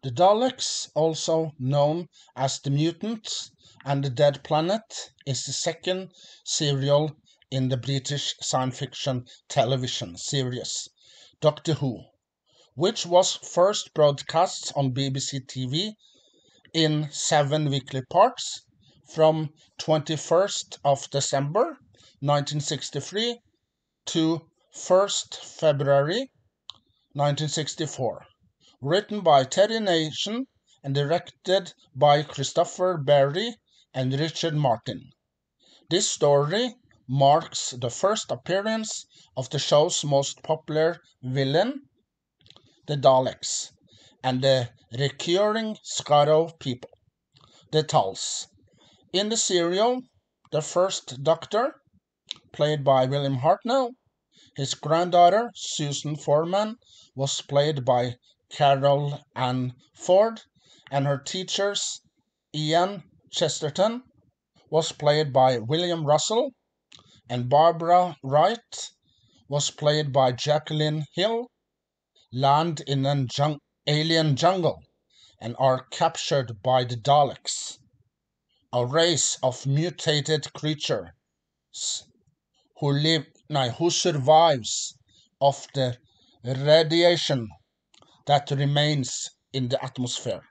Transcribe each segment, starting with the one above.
The Daleks, also known as the Mutants and the Dead Planet, is the second serial in the British science fiction television series Doctor Who, which was first broadcast on BBC TV in seven weekly parts from 21st of December 1963 to 1st February 1964 written by Terry Nation and directed by Christopher Barry and Richard Martin. This story marks the first appearance of the show's most popular villain, the Daleks, and the recurring Skaro people, the Thals. In the serial, the first Doctor, played by William Hartnell, his granddaughter, Susan Foreman, was played by Carole Ann Ford, and her teachers, Ian Chesterton, was played by William Russell, and Barbara Wright was played by Jacqueline Hill, land in an jung- alien jungle and are captured by the Daleks, a race of mutated creatures who live, no, who survives of the radiation that remains in the atmosphere.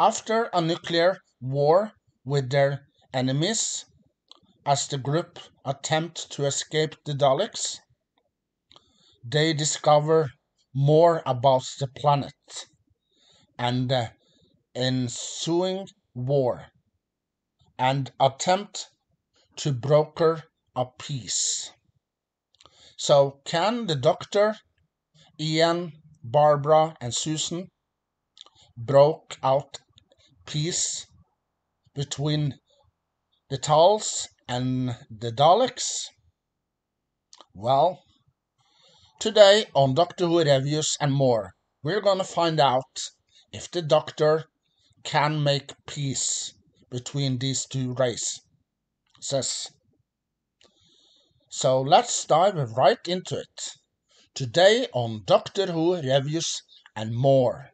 After a nuclear war with their enemies, as the group attempt to escape the Daleks, they discover more about the planet and the ensuing war and attempt to broker a peace. So, can the Doctor, Ian, Barbara, and Susan broke out peace between the Thals and the Daleks? Well, today on Doctor Who reviews and more, we're gonna find out if the Doctor can make peace between these two races. So let's dive right into it. Today on Doctor Who reviews and more.